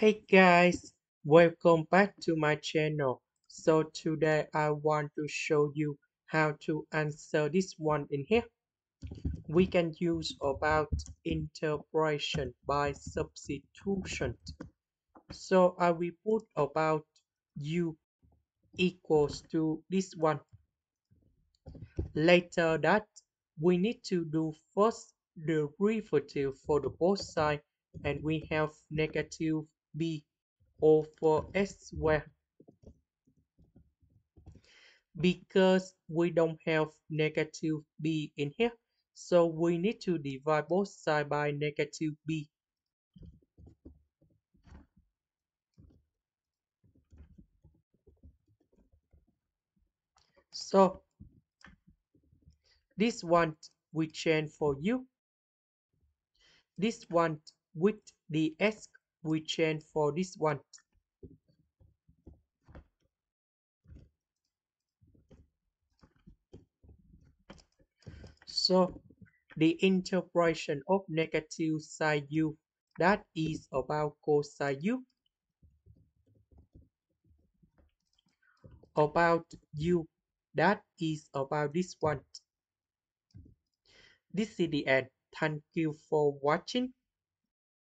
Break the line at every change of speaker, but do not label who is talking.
Hey guys, welcome back to my channel. So today I want to show you how to answer this one in here. We can use about integration by substitution. So I will put about u equals to this one. Later that we need to do first the derivative for the both side and we have negative b over s squared. Because we don't have negative b in here, so we need to divide both sides by negative b. So this one we change for u. This one with the s we change for this one. So the integration of negative sine u that is about cosine u about u that is about this one. This is the end. Thank you for watching.